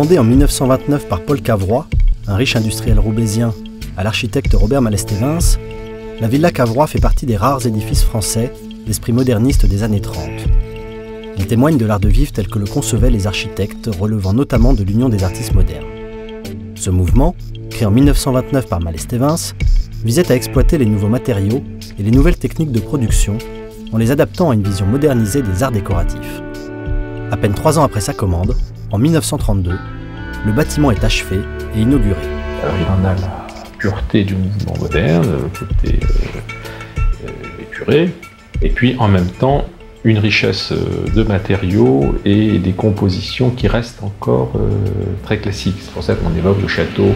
Commandée en 1929 par Paul Cavrois, un riche industriel roubaisien, à l'architecte Robert Malestévins, la Villa Cavrois fait partie des rares édifices français d'esprit moderniste des années 30. Il témoigne de l'art de vivre tel que le concevaient les architectes, relevant notamment de l'Union des artistes modernes. Ce mouvement, créé en 1929 par Malestévins, visait à exploiter les nouveaux matériaux et les nouvelles techniques de production en les adaptant à une vision modernisée des arts décoratifs. À peine trois ans après sa commande, en 1932, le bâtiment est achevé et inauguré. Alors il en a la pureté du mouvement moderne, le côté euh, euh, épuré, et puis en même temps une richesse euh, de matériaux et des compositions qui restent encore très classiques. C'est pour ça qu'on évoque le château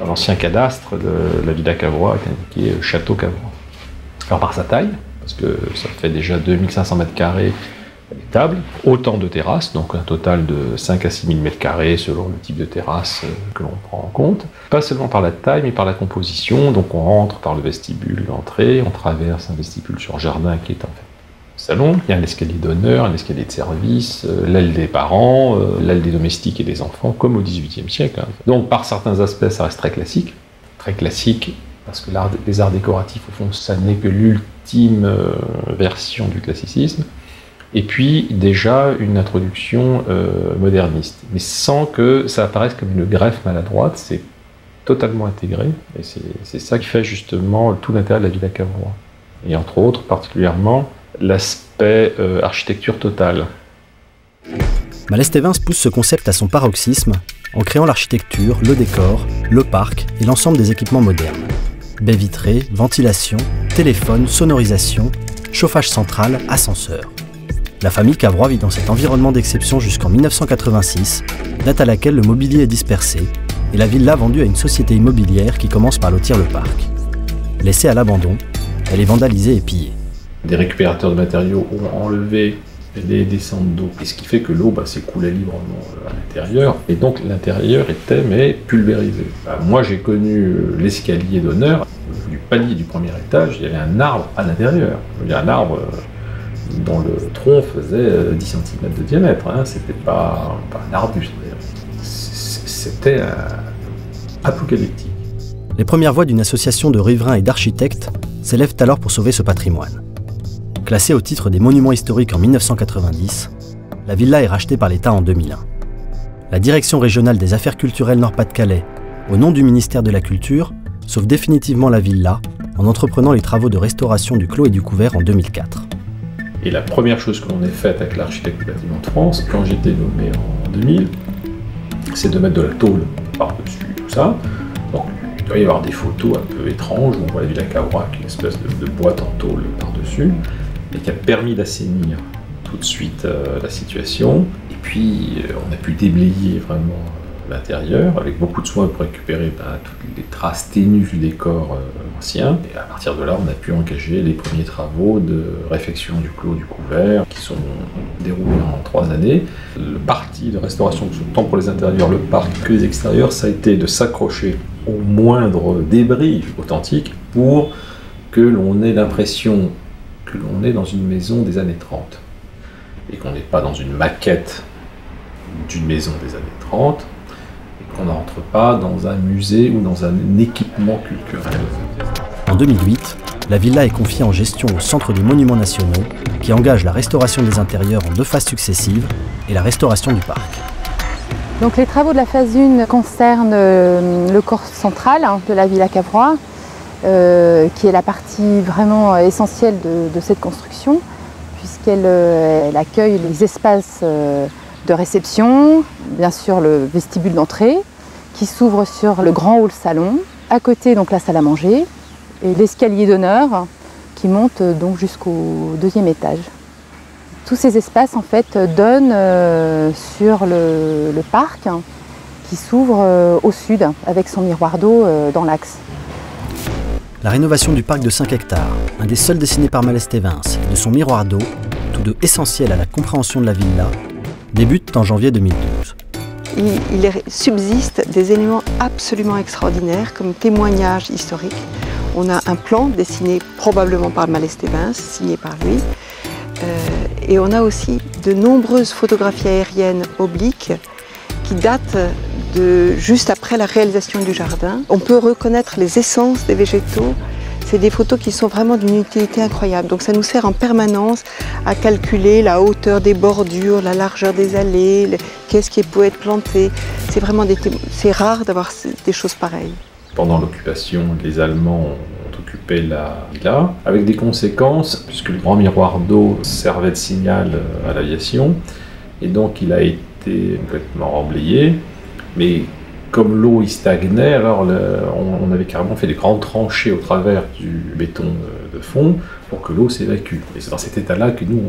dans l'ancien cadastre de la Villa Cavrois qui est Château Cavrois. Alors par sa taille, parce que ça fait déjà 2500 mètres carrés tables, autant de terrasses, donc un total de 5 à 6 000 mètres carrés selon le type de terrasse euh, que l'on prend en compte. Pas seulement par la taille, mais par la composition. Donc on rentre par le vestibule d'entrée, on traverse un vestibule sur jardin qui est en fait salon. Il y a un escalier d'honneur, un escalier de service, euh, l'aile des parents, euh, l'aile des domestiques et des enfants, comme au XVIIIe siècle. Hein. Donc par certains aspects, ça reste très classique. Très classique parce que les arts décoratifs, au fond, ça n'est que l'ultime version du classicisme et puis déjà une introduction euh, moderniste, mais sans que ça apparaisse comme une greffe maladroite, c'est totalement intégré, et c'est ça qui fait justement tout l'intérêt de la Villa Cavrois. Et entre autres, particulièrement, l'aspect euh, architecture totale. Malestévins pousse ce concept à son paroxysme en créant l'architecture, le décor, le parc et l'ensemble des équipements modernes. Baies vitrées, ventilation, téléphone, sonorisation, chauffage central, ascenseur. La famille Cavrois vit dans cet environnement d'exception jusqu'en 1986, date à laquelle le mobilier est dispersé, et la villa vendue à une société immobilière qui commence par lotir le parc. Laissée à l'abandon, elle est vandalisée et pillée. Des récupérateurs de matériaux ont enlevé les descentes d'eau, et ce qui fait que l'eau bah, s'écoulait librement euh, à l'intérieur, et donc l'intérieur était mais pulvérisé. Bah, moi j'ai connu euh, l'escalier d'honneur, du palier du premier étage, il y avait un arbre à l'intérieur. Il y a un arbre dont le tronc faisait 10 euh, cm de diamètre. Hein. C'était pas, un arbuste. C'était apocalyptique. Les premières voix d'une association de riverains et d'architectes s'élèvent alors pour sauver ce patrimoine. Classée au titre des monuments historiques en 1990, la villa est rachetée par l'État en 2001. La Direction régionale des affaires culturelles Nord-Pas-de-Calais, au nom du ministère de la Culture, sauve définitivement la villa en entreprenant les travaux de restauration du clos et du couvert en 2004. Et la première chose que l'on ait faite avec l'architecte du bâtiment de France, quand j'étais nommé en 2000, c'est de mettre de la tôle par-dessus tout ça. Donc il doit y avoir des photos un peu étranges où on voit la Cavrois qui est une espèce de, boîte en tôle par-dessus, et qui a permis d'assainir tout de suite euh, la situation. Et puis euh, on a pu déblayer vraiment l'intérieur, avec beaucoup de soin pour récupérer ben, toutes les traces ténues du décor euh, ancien. Et à partir de là, on a pu engager les premiers travaux de réfection du clos du couvert, qui sont déroulés en trois années. Le parti de restauration, tant pour les intérieurs, le parc que les extérieurs, ça a été de s'accrocher au moindre débris authentique pour que l'on ait l'impression que l'on est dans une maison des années 30 et qu'on n'est pas dans une maquette d'une maison des années 30, qu'on n'entre pas dans un musée ou dans un équipement culturel. En 2008, la villa est confiée en gestion au Centre des Monuments Nationaux, qui engage la restauration des intérieurs en deux phases successives et la restauration du parc. Donc les travaux de la phase 1 concernent euh, le corps central hein, de la villa Cavrois, euh, qui est la partie vraiment essentielle de, cette construction, puisqu'elle euh, accueille les espaces réception, bien sûr le vestibule d'entrée qui s'ouvre sur le grand hall salon, à côté donc la salle à manger et l'escalier d'honneur qui monte donc jusqu'au deuxième étage. Tous ces espaces en fait donnent euh, sur le, parc qui s'ouvre euh, au sud avec son miroir d'eau euh, dans l'axe. La rénovation du parc de 5 hectares, un des seuls dessinés par Malestévins, et de son miroir d'eau, tous deux essentiels à la compréhension de la villa, débute en janvier 2012. Il, subsiste des éléments absolument extraordinaires comme témoignage historique. On a un plan dessiné probablement par Malestévins, signé par lui. Euh, et on a aussi de nombreuses photographies aériennes obliques qui datent de juste après la réalisation du jardin. On peut reconnaître les essences des végétaux. C'est des photos qui sont vraiment d'une utilité incroyable. Donc ça nous sert en permanence à calculer la hauteur des bordures, la largeur des allées, qu'est-ce qui peut être planté. C'est vraiment rare d'avoir des choses pareilles. Pendant l'occupation, les Allemands ont occupé la villa, avec des conséquences, puisque le grand miroir d'eau servait de signal à l'aviation, et donc il a été complètement emblayé. Mais comme l'eau y stagnait, alors on, avait carrément fait des grandes tranchées au travers du béton de, fond pour que l'eau s'évacue. Et c'est dans cet état-là que nous,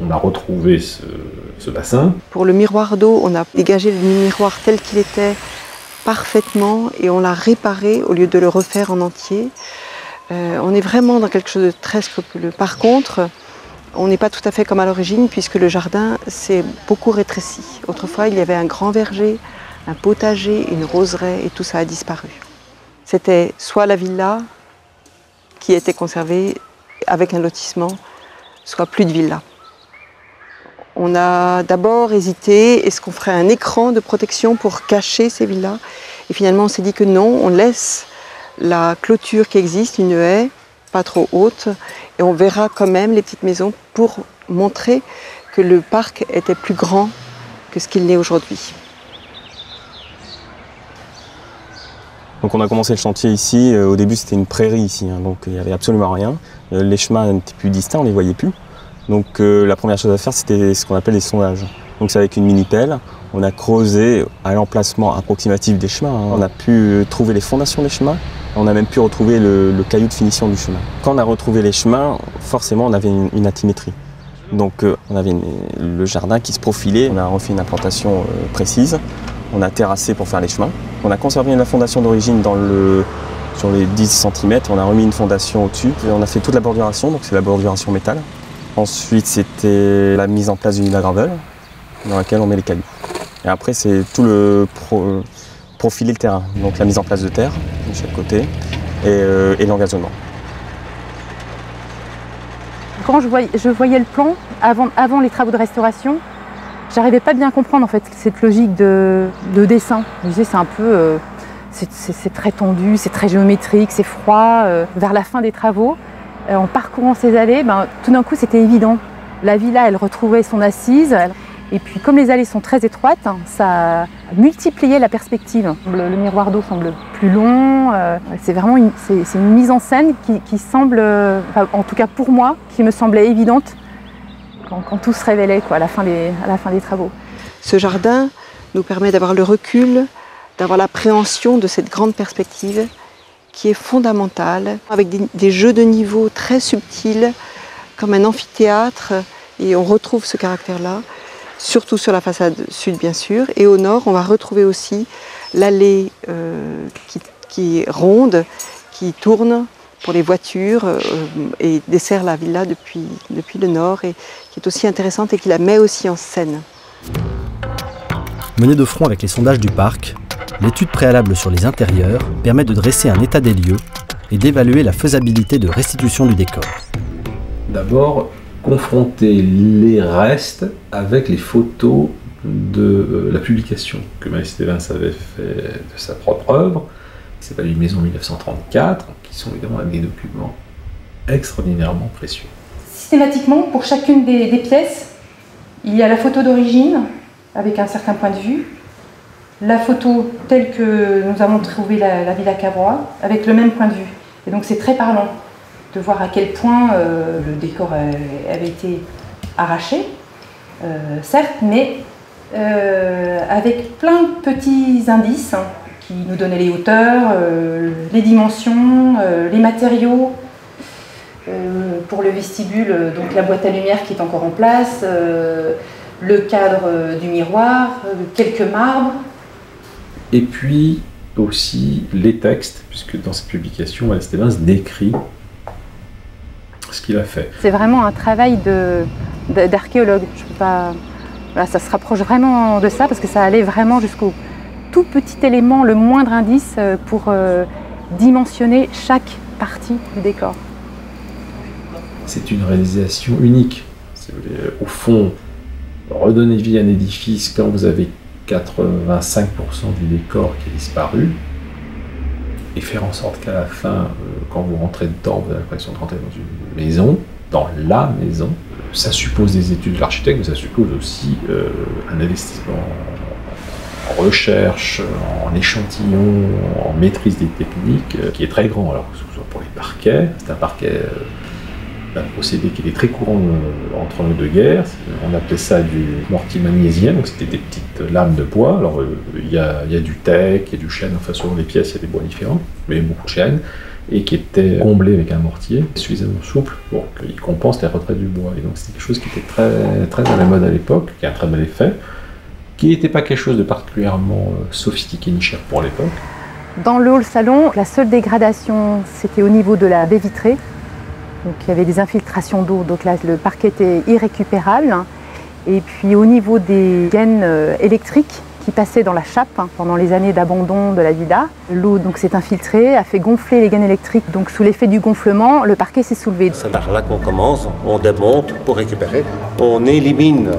on a retrouvé ce, bassin. Pour le miroir d'eau, on a dégagé le miroir tel qu'il était parfaitement et on l'a réparé au lieu de le refaire en entier. Euh, on est vraiment dans quelque chose de très scrupuleux. Par contre, on n'est pas tout à fait comme à l'origine puisque le jardin s'est beaucoup rétréci. Autrefois, il y avait un grand verger, un potager, une roseraie et tout ça a disparu. C'était soit la villa qui était conservée avec un lotissement, soit plus de villa. On a d'abord hésité, est-ce qu'on ferait un écran de protection pour cacher ces villas? Et finalement on s'est dit que non, on laisse la clôture qui existe, une haie, pas trop haute, et on verra quand même les petites maisons pour montrer que le parc était plus grand que ce qu'il n'est aujourd'hui. Donc on a commencé le chantier ici, euh, au début c'était une prairie ici, hein, donc il n'y avait absolument rien. Euh, les chemins n'étaient plus distincts, on ne les voyait plus. Donc euh, la première chose à faire c'était ce qu'on appelle les sondages. Donc c'est avec une mini-pelle, on a creusé à l'emplacement approximatif des chemins, hein. on a pu trouver les fondations des chemins, on a même pu retrouver le, caillou de finition du chemin. Quand on a retrouvé les chemins, forcément on avait une, une. Donc on avait le jardin qui se profilait, on a refait une implantation précise, on a terrassé pour faire les chemins. On a conservé la fondation d'origine sur les 10 cm, on a remis une fondation au-dessus, on a fait toute la borduration, donc c'est la borduration métal. Ensuite, c'était la mise en place d'une villa gravel, dans laquelle on met les cailloux. Et après, c'est tout le profiler le terrain, donc la mise en place de terre de chaque côté et, euh, l'engagement. Quand je voyais, le plan avant les travaux de restauration, J'arrivais pas bien comprendre en fait cette logique de, dessin. Je disais c'est un peu, euh, c'est très tendu, c'est très géométrique, c'est froid. Euh, vers la fin des travaux, euh, en parcourant ces allées, ben, tout d'un coup c'était évident. La villa, elle retrouvait son assise. Et puis comme les allées sont très étroites, hein, ça a multiplié la perspective. Le, miroir d'eau semble plus long. c'est vraiment une, mise en scène qui, semble, en tout cas pour moi, qui me semblait évidente quand, tout se révélait quoi, à, la fin des, à la fin des travaux. Ce jardin nous permet d'avoir le recul, d'avoir l'appréhension de cette grande perspective qui est fondamentale, avec des, jeux de niveau très subtils, comme un amphithéâtre, et on retrouve ce caractère-là, surtout sur la façade sud bien sûr, et au nord on va retrouver aussi l'allée euh, qui, qui ronde, qui tourne pour les voitures euh, et dessert la villa depuis, depuis le nord et qui est aussi intéressante et qui la met aussi en scène. Menée de front avec les sondages du parc, l'étude préalable sur les intérieurs permet de dresser un état des lieux et d'évaluer la faisabilité de restitution du décor. D'abord, confronter les restes avec les photos de euh, la publication que Maïs Stevens avait fait de sa propre œuvre. C'est pas une maison 1934, qui sont évidemment des documents extraordinairement précieux. Systématiquement, pour chacune des, pièces, il y a la photo d'origine avec un certain point de vue, la photo telle que nous avons trouvé la, Villa Cavrois avec le même point de vue. Et donc c'est très parlant de voir à quel point euh, le décor avait été arraché, euh, certes, mais euh, avec plein de petits indices hein, qui nous donnaient les hauteurs, euh, les dimensions, euh, les matériaux. Euh, pour le vestibule, donc la boîte à lumière qui est encore en place, le cadre du miroir, quelques marbres. Et puis aussi les textes, puisque dans cette publication, Estevins décrit ce qu'il a fait. C'est vraiment un travail d'archéologue. pas. ça se rapproche vraiment de ça parce que ça allait vraiment jusqu'au tout petit élément, le moindre indice euh, pour euh, dimensionner chaque partie du décor. C'est une réalisation unique. Au fond, redonner vie à un édifice quand vous avez 85% du décor qui a disparu, et faire en sorte qu'à la fin, euh, quand vous rentrez dedans, vous avez l'impression de rentrer dans une maison, dans la maison. Ça suppose des études de l'architecte, mais ça suppose aussi euh, un investissement recherche, en échantillon, en maîtrise des techniques, euh, qui est très grand. Alors, que ce soit pour les parquets, c'est un parquet un procédé qui est très courant euh, entre les deux guerres. On appelait ça du mortier magnésien, donc c'était des petites lames de bois. Alors euh, il y, a, du teck, il y a du chêne, enfin selon les pièces il y a des bois différents, mais beaucoup de chêne, et qui était comblé avec un mortier suffisamment souple pour qu'il compense les retraits du bois. Et donc c'était quelque chose qui était très, très à la mode à l'époque, qui a un très bel effet, qui n'était pas quelque chose de particulièrement euh, sophistiqué ni cher pour l'époque. Dans le hall salon, la seule dégradation, c'était au niveau de la baie vitrée. Donc il y avait des infiltrations d'eau, donc là le parquet était irrécupérable. Et puis au niveau des gaines euh, électriques qui passaient dans la chape hein, pendant les années d'abandon de la villa, l'eau donc s'est infiltrée, a fait gonfler les gaines électriques. Donc sous l'effet du gonflement, le parquet s'est soulevé. C'est par là qu'on commence, on démonte pour récupérer. On élimine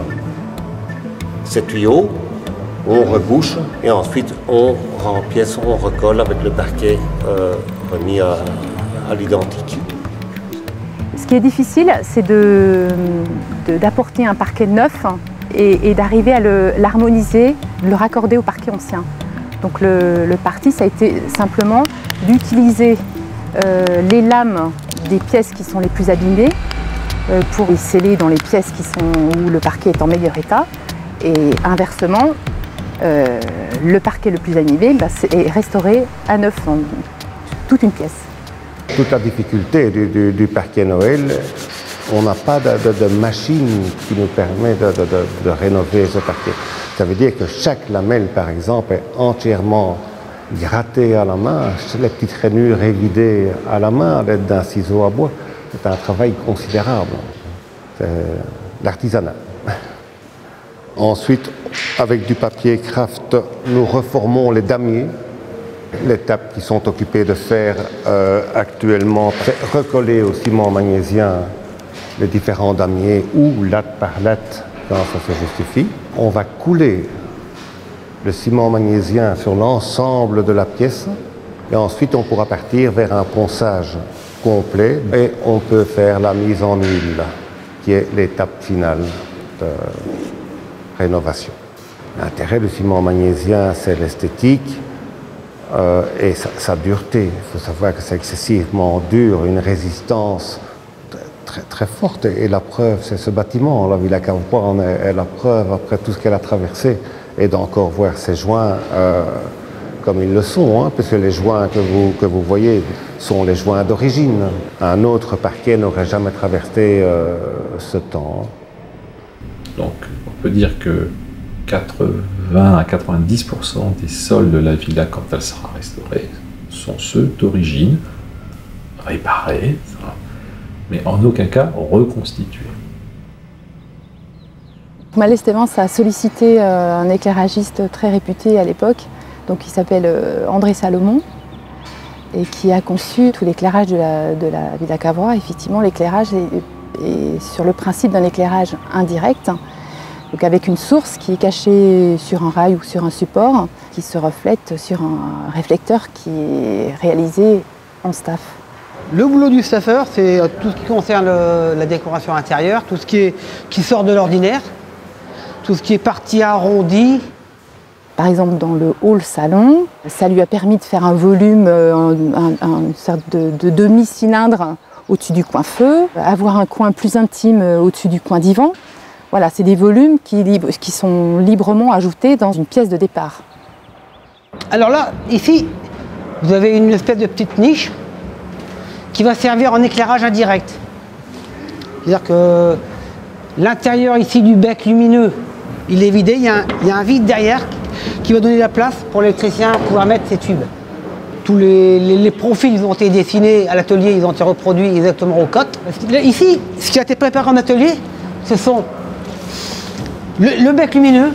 ces tuyaux, on rebouche et ensuite on rempièce, on recolle avec le parquet euh, remis à l'identique. Ce qui est difficile, c'est d'apporter un parquet neuf et, d'arriver à l'harmoniser, le, le raccorder au parquet ancien. Donc le, parti, ça a été simplement d'utiliser euh, les lames des pièces qui sont les plus abîmées euh, pour les sceller dans les pièces qui sont, où le parquet est en meilleur état. Et inversement, euh, le parquet le plus abîmé bah, est restauré à neuf dans toute une pièce. Toute la difficulté du, parquet Noël, on n'a pas de, machine qui nous permet de, rénover ce parquet. Ça veut dire que chaque lamelle, par exemple, est entièrement grattée à la main, les petites rainures évidées à la main à l'aide d'un ciseau à bois. C'est un travail considérable. C'est l'artisanat. Ensuite, avec du papier craft, nous reformons les damiers L'étape qui sont occupées de faire euh, actuellement, recoller au ciment magnésien les différents damiers ou latte par latte quand ça se justifie? On va couler le ciment magnésien sur l'ensemble de la pièce et ensuite on pourra partir vers un ponçage complet et on peut faire la mise en huile qui est l'étape finale L'intérêt du ciment magnésien, c'est l'esthétique, euh, et sa, dureté. Il faut savoir que c'est excessivement dur, une résistance très, très forte. Et la preuve, c'est ce bâtiment, la Villa Cavrois, on est, la preuve, après tout ce qu'elle a traversé, et d'encore voir ses joints euh, comme ils le sont, hein, puisque les joints que vous, que vous voyez sont les joints d'origine. Un autre parquet n'aurait jamais traversé euh, ce temps. Donc, on peut dire que 80 à 90% des sols de la villa, quand elle sera restaurée, sont ceux d'origine, réparés, mais en aucun cas reconstitués. Malé a sollicité euh, un éclairagiste très réputé à l'époque, donc qui s'appelle euh, André Salomon, et qui a conçu tout l'éclairage de la, de la Villa Cavrois. Effectivement, l'éclairage est, sur le principe d'un éclairage indirect, donc avec une source qui est cachée sur un rail ou sur un support, qui se reflète sur un réflecteur qui est réalisé en staff. Le boulot du staffeur, c'est euh, tout ce qui concerne la décoration intérieure, tout ce qui, est, qui sort de l'ordinaire, tout ce qui est partie arrondie. Par exemple, dans le hall salon, ça lui a permis de faire un volume, euh, une sorte de, demi-cylindre au-dessus du coin feu, avoir un coin plus intime euh, au-dessus du coin divan. Voilà, c'est des volumes qui, sont librement ajoutés dans une pièce de départ. Alors là, ici, vous avez une espèce de petite niche qui va servir en éclairage indirect. C'est-à-dire que l'intérieur ici du bec lumineux, il est vidé, il y, a un, vide derrière qui va donner la place pour l'électricien pouvoir mettre ses tubes. Tous les, profils ont été dessinés à l'atelier, ils ont été reproduits exactement aux cotes. Ici, ce qui a été préparé en atelier, ce sont le, bec lumineux,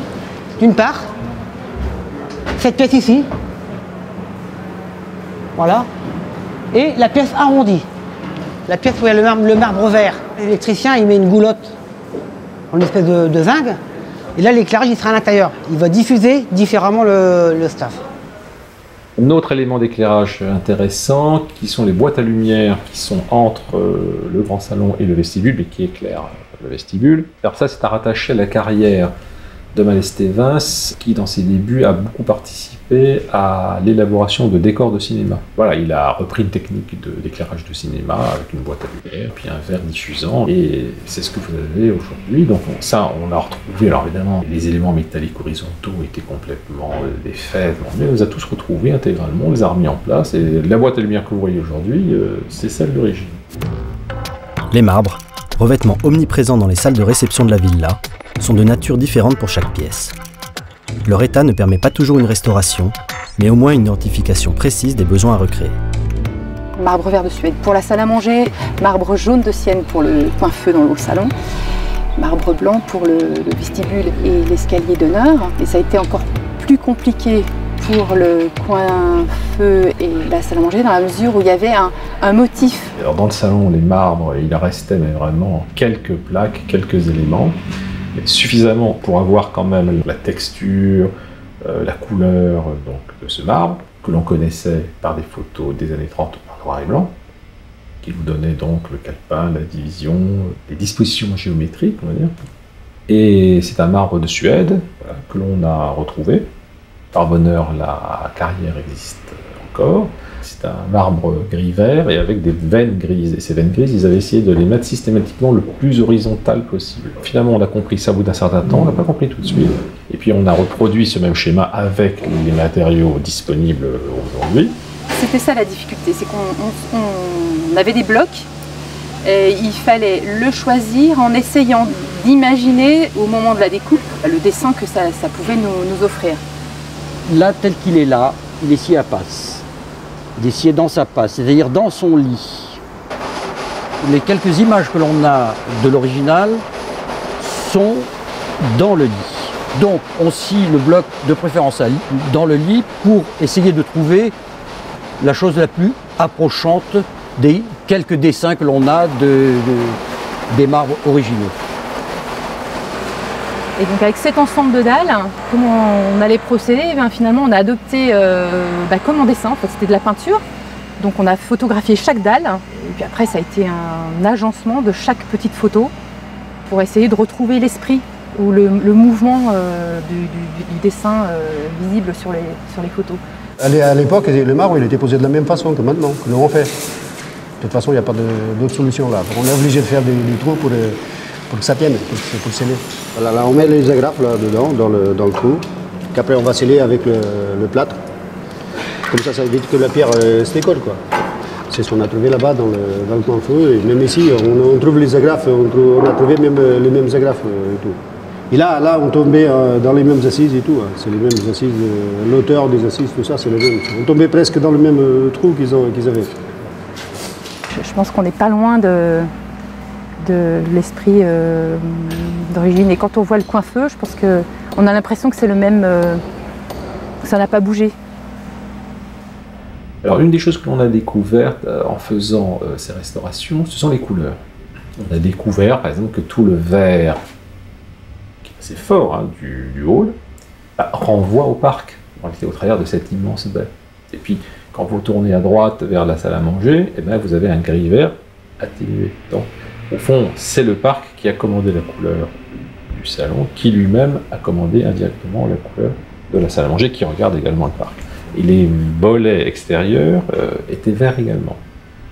d'une part, cette pièce ici, voilà, et la pièce arrondie, la pièce où il y a le marbre, vert. L'électricien, il met une goulotte en espèce de, zinc Et là, l'éclairage, il sera à l'intérieur. Il va diffuser différemment le, le staff. Un autre élément d'éclairage intéressant, qui sont les boîtes à lumière qui sont entre euh, le grand salon et le vestibule, mais qui éclairent le vestibule. Alors ça, c'est à rattacher à la carrière de Malestévins, qui dans ses débuts a beaucoup participé à l'élaboration de décors de cinéma. Voilà, il a repris une technique d'éclairage de, cinéma avec une boîte à lumière, puis un verre diffusant, et c'est ce que vous avez aujourd'hui. Donc on- ça, on l'a retrouvé. Alors évidemment, les éléments métalliques horizontaux étaient complètement euh, défaits, mais on les a tous retrouvés intégralement, on les a remis en place, et la boîte à lumière que vous voyez aujourd'hui, euh, c'est celle d'origine. Les marbres, revêtements omniprésents dans les salles de réception de la villa, sont de nature différente pour chaque pièce. Leur état ne permet pas toujours une restauration, mais au moins une identification précise des besoins à recréer. Marbre vert de Suède pour la salle à manger, marbre jaune de Sienne pour le coin feu dans le salon, marbre blanc pour le, le vestibule et l'escalier d'honneur. Et ça a été encore plus compliqué pour le coin feu et la salle à manger dans la mesure où il y avait un, motif. Dans le salon, les marbres, il restait vraiment quelques plaques, quelques éléments, suffisamment pour avoir quand même la texture, euh, la couleur euh, de ce marbre, que l'on connaissait par des photos des années 30 en noir et blanc, qui vous donnaient donc le calepin, la division, les dispositions géométriques, on va dire. Et c'est un marbre de Suède que l'on a retrouvé. Par bonheur, la carrière existe encore. C'est un marbre gris-vert et avec des veines grises. Et ces veines grises, ils avaient essayé de les mettre systématiquement le plus horizontal possible. Finalement, on a compris ça au bout d'un certain temps, on n'a pas compris tout de suite. Et puis, on a reproduit ce même schéma avec les matériaux disponibles aujourd'hui. C'était ça la difficulté, c'est qu'on on- on avait des blocs et il fallait le choisir en essayant d'imaginer au moment de la découpe le dessin que ça, pouvait nous offrir. Là, tel qu'il est là, il est scié à passe. Il est scié dans sa passe, c'est-à-dire dans son lit. Les quelques images que l'on a de l'original sont dans le lit. Donc, on scie le bloc de préférence dans le lit pour essayer de trouver la chose la plus approchante des quelques dessins que l'on a de- de- des marbres originaux. Et donc avec cet ensemble de dalles, comment on allait procéder? Eh Finalement, on a adopté euh, bah, comme en dessin, en fait, c'était de la peinture. Donc on a photographié chaque dalle, et puis après ça a été un agencement de chaque petite photo pour essayer de retrouver l'esprit ou le, mouvement euh, du, dessin euh, visible sur les, sur les photos. À l'é- À l'époque, le marbre, il était posé de la même façon que maintenant, que l'on fait. De toute façon, il n'y a pas d'autre solution là. On est obligé de faire des, des trous pour, euh, pour que ça tienne, pour, pour sceller. Voilà, là, on met les agrafes là dedans, dans le, dans le trou, qu'après on va sceller avec le, le plâtre. Comme ça, ça évite que la pierre euh, se décolle, quoi. C'est ce qu'on a trouvé là-bas dans le, dans le coin feu. Et même ici, on, on trouve les agrafes, on, trouve- on a trouvé même euh, les mêmes agrafes euh, et tout. Et là, là, on tombait euh, dans les mêmes assises et tout. hein. C'est les mêmes assises, euh, l'auteur des assises, tout ça, c'est le même. On tombait presque dans le même euh, trou qu'ils ont- qu'ils avaient. Je, je pense qu'on n'est pas loin de, de l'esprit euh, d'origine. Et quand on voit le coin feu, je pense qu'on a l'impression que c'est le même. euh, ça n'a pas bougé. Alors, une des choses que l'on a découvertes euh, en faisant ces restaurations, ce sont les couleurs. On a découvert, par exemple, que tout le vert, qui est assez fort, hein, du, du hall, bah, renvoie au parc, en réalité, au travers de cette immense baie. Et puis, quand vous tournez à droite vers la salle à manger, eh ben, vous avez un gris vert atténué. Donc, au fond, c'est le parc qui a commandé la couleur du salon, qui lui-même a commandé indirectement la couleur de la salle à manger, qui regarde également le parc. Et les volets extérieurs euh, étaient verts également.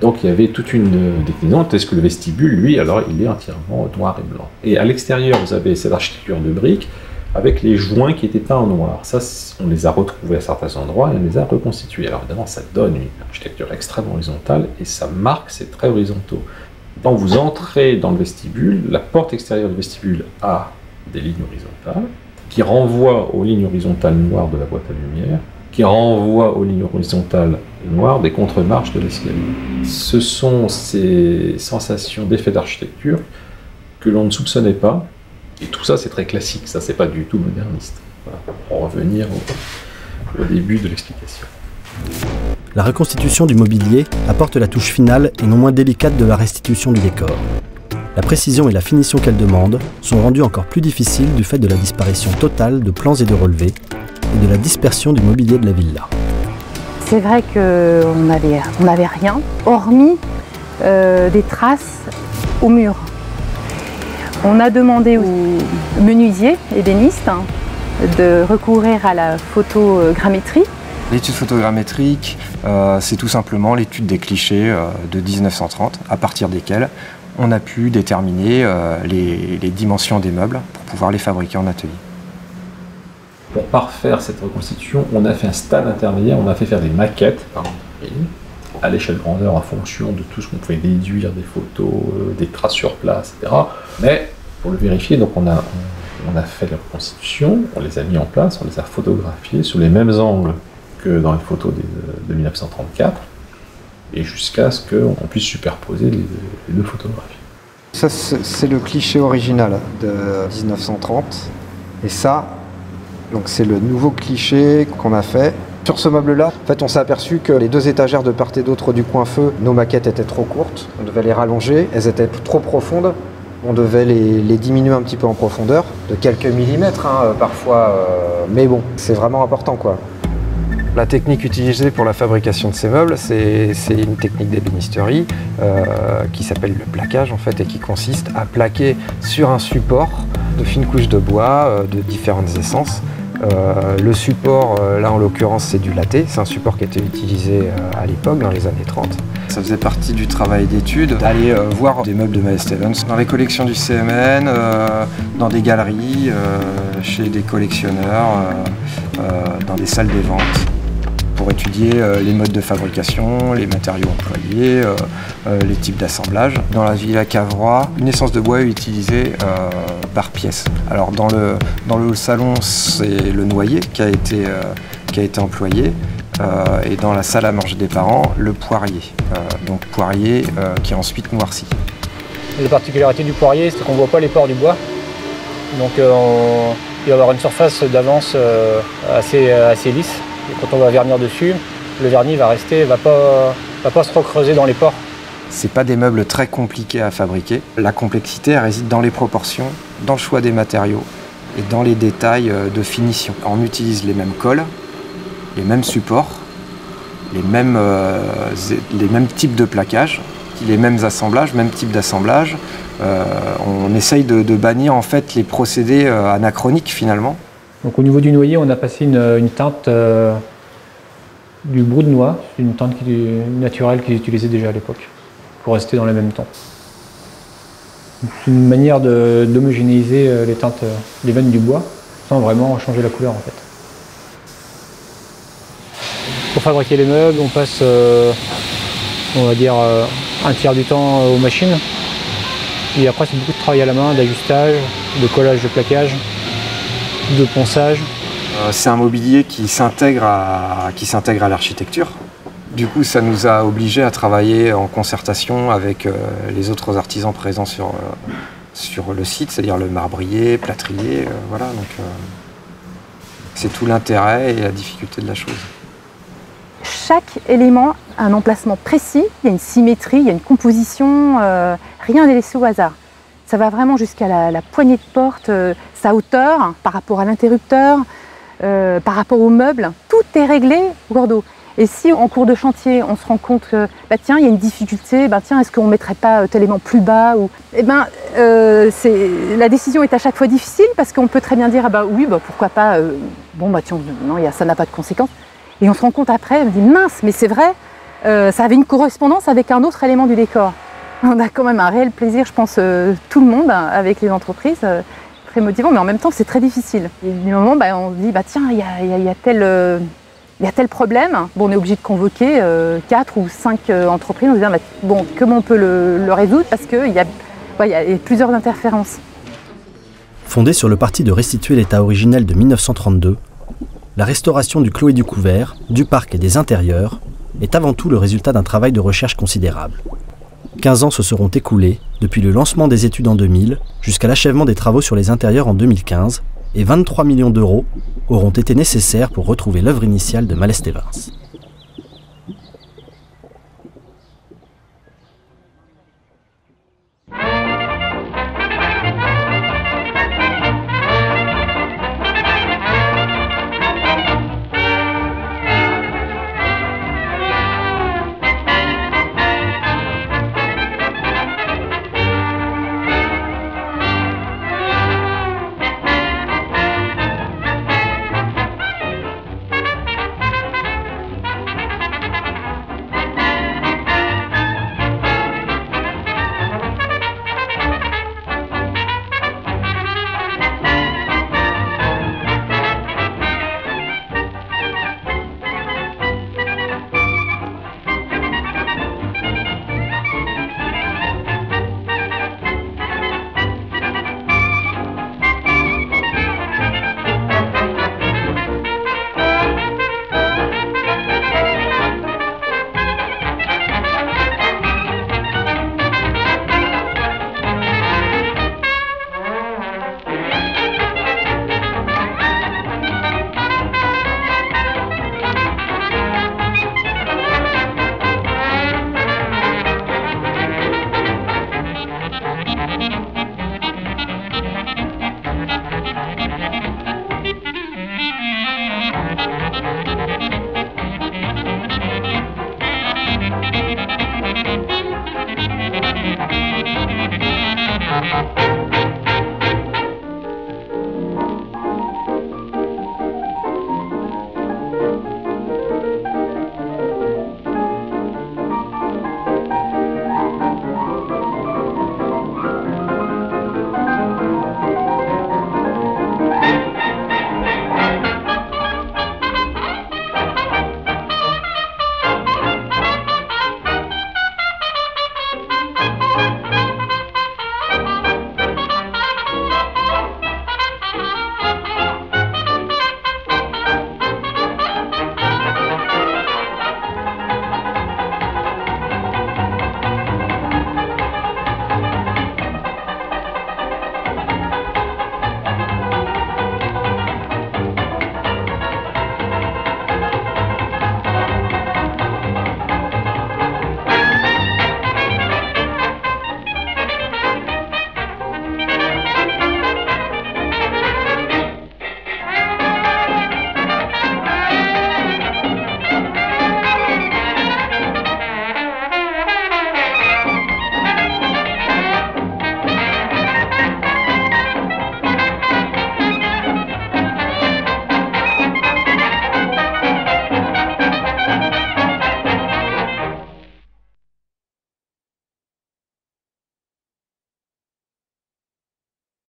Donc il y avait toute une euh, déclinaison, est-ce que le vestibule, lui, alors il est entièrement noir et blanc? Et à l'extérieur, vous avez cette architecture de briques avec les joints qui étaient peints en noir. Ça, on les a retrouvés à certains endroits et on les a reconstitués. Alors évidemment, ça donne une architecture extrêmement horizontale et ça marque ces traits horizontaux. Quand vous entrez dans le vestibule, la porte extérieure du vestibule a des lignes horizontales qui renvoient aux lignes horizontales noires de la boîte à lumière, qui renvoient aux lignes horizontales noires des contre-marches de l'escalier. Ce sont ces sensations d'effet d'architecture que l'on ne soupçonnait pas, et tout ça c'est très classique, ça c'est pas du tout moderniste. Pour en revenir au début de l'explication. La reconstitution du mobilier apporte la touche finale et non moins délicate de la restitution du décor. la précision et la finition qu'elle demande sont rendues encore plus difficiles du fait de la disparition totale de plans et de relevés et de la dispersion du mobilier de la villa. C'est vrai qu'on n'avait rien, hormis euh, des traces au mur. On a demandé aux menuisiers ébénistes hein, de recourir à la photogrammétrie. L'étude photogrammétrique, euh, c'est tout simplement l'étude des clichés euh, de 1930, à partir desquels on a pu déterminer euh, les, dimensions des meubles pour pouvoir les fabriquer en atelier. Pour parfaire cette reconstitution, on a fait un stade intermédiaire, on a fait faire des maquettes à l'échelle grandeur en fonction de tout ce qu'on pouvait déduire des photos, des traces sur place, etc. Mais pour le vérifier, donc on a, fait les reconstitutions, on les a mis en place, on les a photographiés sous les mêmes angles dans les photos des- de 1934, et jusqu'à ce qu'on puisse superposer les, deux photographies. Ça, c'est le cliché original de 1930. Et ça, donc c'est le nouveau cliché qu'on a fait. Sur ce meuble-là, en fait, on s'est aperçu que les deux étagères de part et d'autre du coin feu, nos maquettes étaient trop courtes. On devait les rallonger. Elles étaient trop profondes. On devait les, les diminuer un petit peu en profondeur, de quelques millimètres hein, euh, parfois. euh, mais bon, c'est vraiment important, quoi. La technique utilisée pour la fabrication de ces meubles, c'est une technique d'ébénisterie euh, qui s'appelle le plaquage en fait et qui consiste à plaquer sur un support de fines couches de bois euh, de différentes essences. Euh, le support, là en l'occurrence, c'est du laté. C'est un support qui était utilisé à l'époque, dans les années 30. Ça faisait partie du travail d'étude d'aller voir des meubles de Miles Stevens dans les collections du CMN, dans des galeries, chez des collectionneurs, dans des salles des ventes pour étudier euh, les modes de fabrication, les matériaux employés, euh, euh, les types d'assemblage. Dans la Villa Cavrois, une essence de bois est utilisée par pièce. Alors dans le, dans le salon, c'est le noyer qui a été, qui a été employé. et dans la salle à manger des parents, le poirier. Donc poirier qui est ensuite noirci. La particularité du poirier, c'est qu'on ne voit pas les pores du bois. Donc on- il va y avoir une surface d'avance assez, assez lisse. Quand on va vernir dessus, le vernis va rester, va pas, va pas se recreuser dans les pores. C'est pas des meubles très compliqués à fabriquer. La complexité réside dans les proportions, dans le choix des matériaux et dans les détails euh, de finition. On utilise les mêmes colles, les mêmes supports, les mêmes, euh, types de plaquage, les mêmes assemblages, même type d'assemblage. Euh, on essaye de, de bannir en fait les procédés anachroniques finalement. Donc au niveau du noyer, on a passé une, teinte euh, du brou de noix, une teinte naturelle qu'ils utilisaient déjà à l'époque, pour rester dans les mêmes tons. C'est une manière d'homogénéiser euh, les teintes, euh, les veines du bois, sans vraiment changer la couleur en fait. Pour fabriquer les meubles, on passe, on va un tiers du temps aux machines. Et après, c'est beaucoup de travail à la main, d'ajustage, de collage de plaquage, de ponçage. Euh, c'est un mobilier qui s'intègre à, qui s'intègre à l'architecture. Du coup, ça nous a obligés à travailler en concertation avec euh, les autres artisans présents sur, euh, sur le site, c'est-à-dire le marbrier, plâtrier, euh, voilà. Donc, euh, c'est tout l'intérêt et la difficulté de la chose. Chaque élément a un emplacement précis, il y a une symétrie, il y a une composition, euh, rien n'est laissé au hasard. Ça va vraiment jusqu'à la, poignée de porte, euh, sa hauteur hein, par rapport à l'interrupteur, euh, par rapport au meuble, tout est réglé au cordeau. Et si en cours de chantier on se rend compte que bah tiens il y a une difficulté, bah tiens est-ce qu'on mettrait pas euh, tel élément plus bas eh ben euh, la décision est à chaque fois difficile parce qu'on peut très bien dire ah bah oui bah pourquoi pas bon bah tiens non ça n'a pas de conséquences et on se rend compte après on dit mince mais c'est vrai ça avait une correspondance avec un autre élément du décor. On a quand même un réel plaisir je pense euh, tout le monde hein, avec les entreprises euh, très motivant mais en même temps c'est très difficile. Et du moment bah, on se dit bah tiens il y a, tel il y a tel problème, on est obligé de convoquer euh, quatre ou cinq euh, entreprises en disant bah, bon, comment on peut le, résoudre? Parce qu'il y, y a plusieurs interférences. Fondée sur le parti de restituer l'état originel de 1932, la restauration du clos et du couvert, du parc et des intérieurs est avant tout le résultat d'un travail de recherche considérable. 15 ans se seront écoulés depuis le lancement des études en 2000 jusqu'à l'achèvement des travaux sur les intérieurs en 2015 et 23 millions d'euros auront été nécessaires pour retrouver l'œuvre initiale de Malès Stevens.